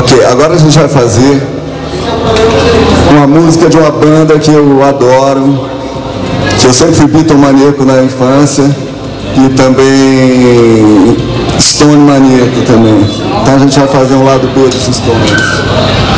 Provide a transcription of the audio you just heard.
Ok, agora a gente vai fazer uma música de uma banda que eu adoro, que eu sempre fui bitomaníaco na infância e também Stone maníaco também. Então a gente vai fazer um lado B dos Stones.